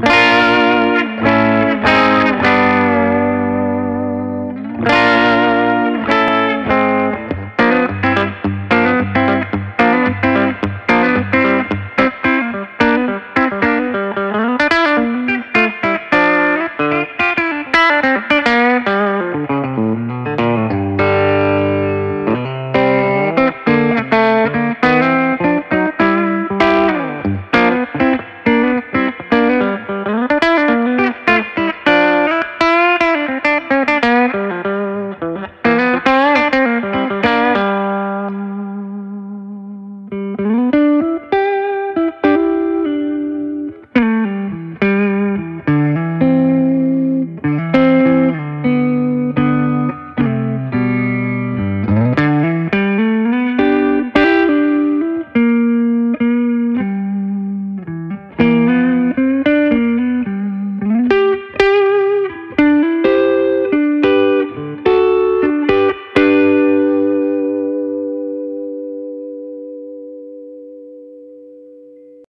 Bye. Música